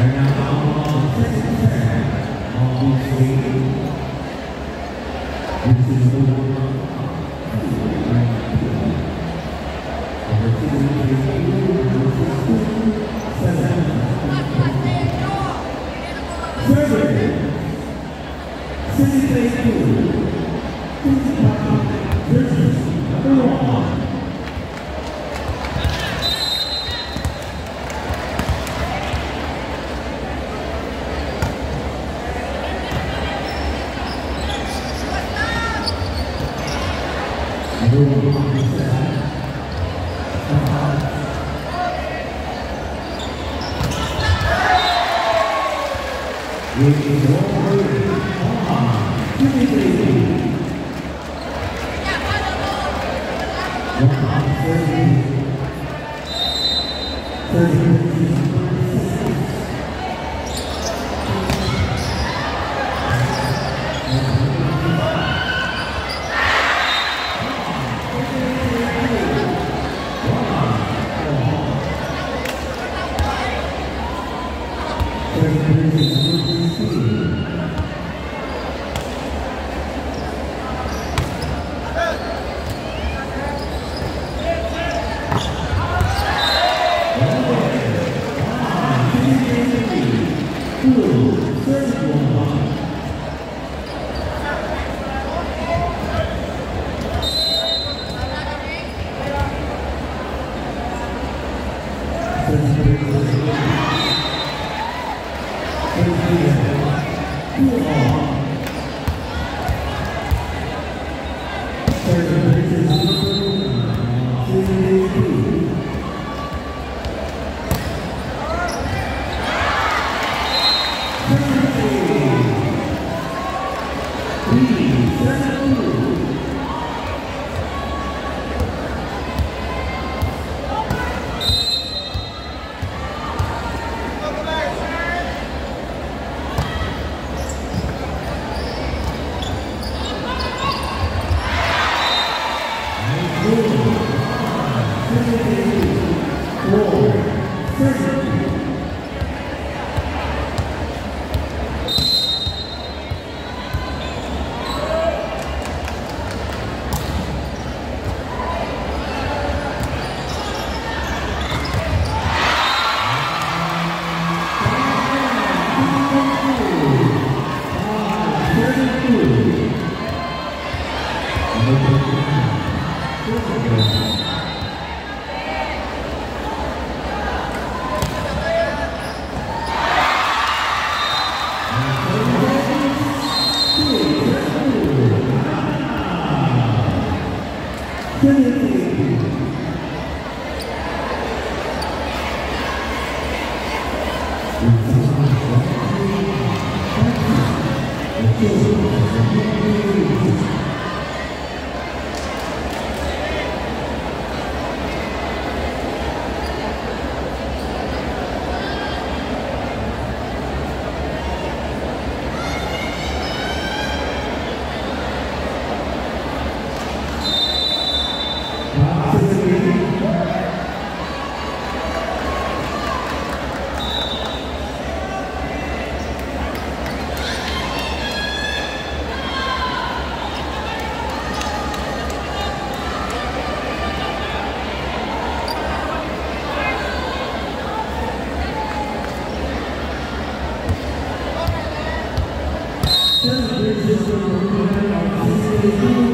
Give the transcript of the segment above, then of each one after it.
Turn up all the Thank you. Thank you.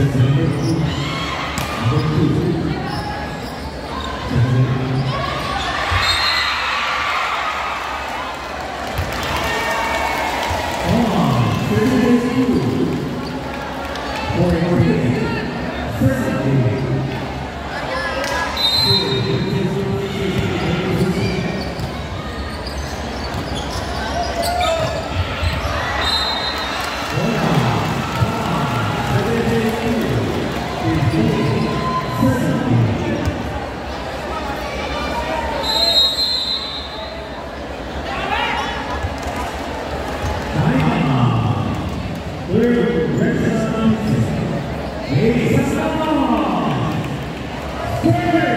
Thank you. Prayer.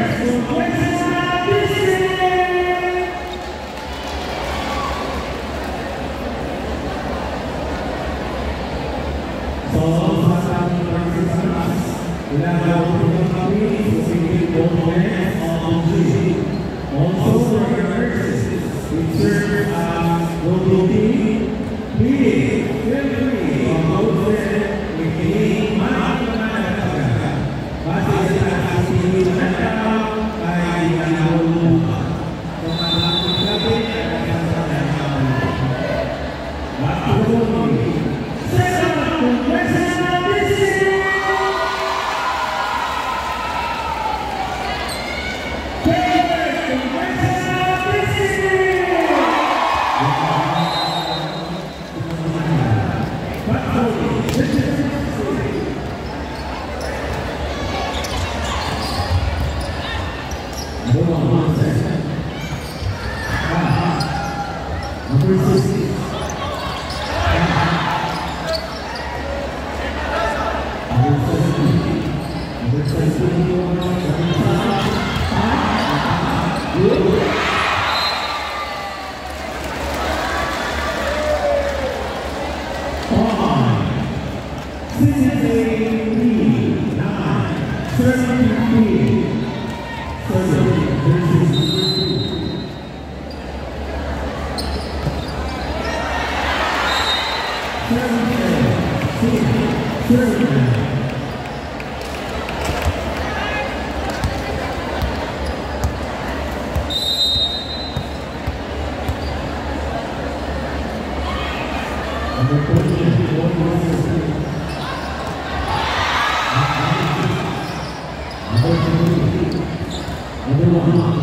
Thank you. Thank you.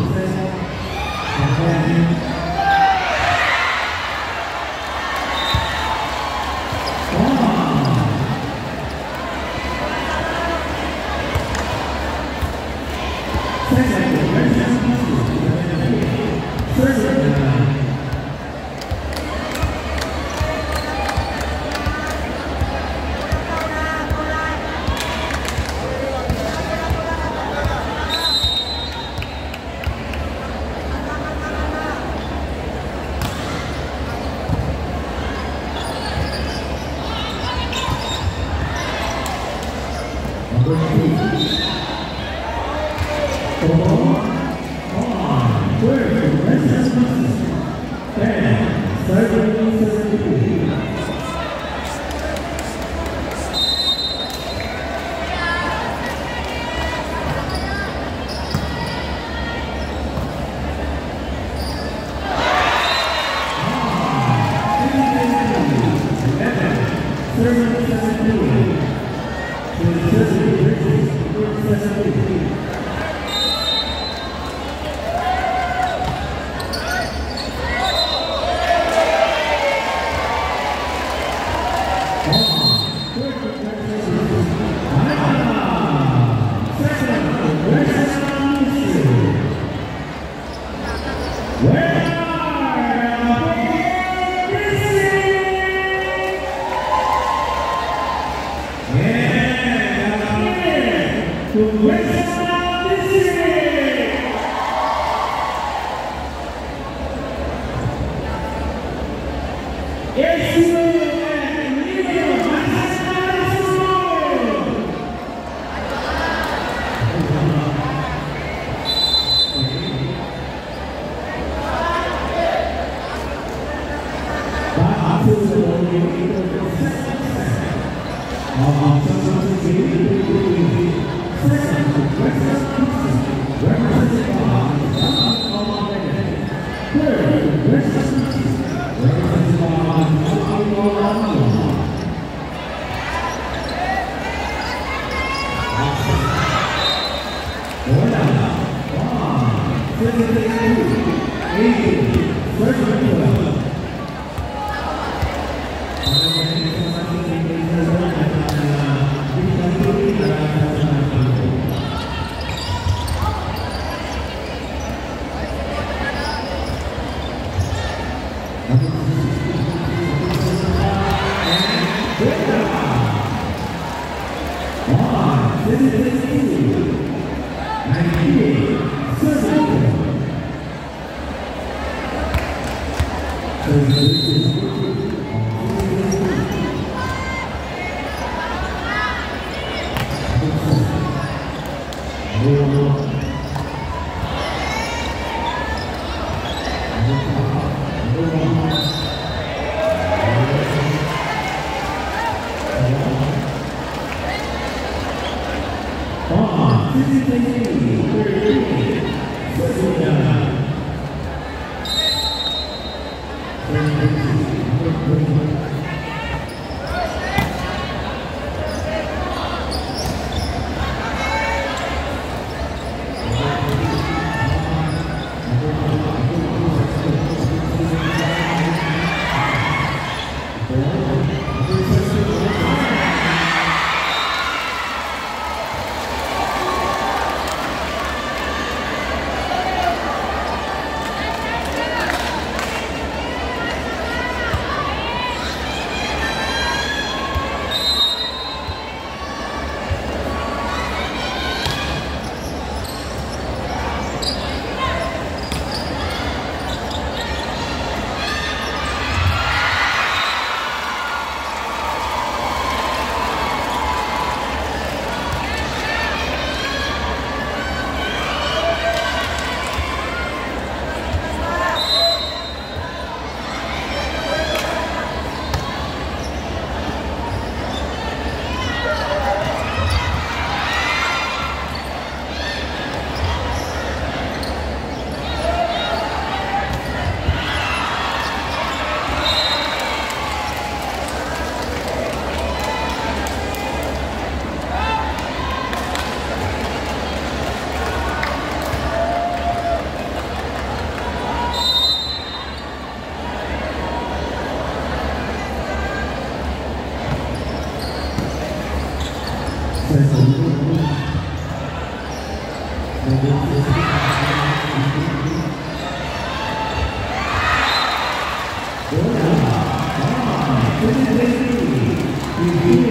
Mm-hmm.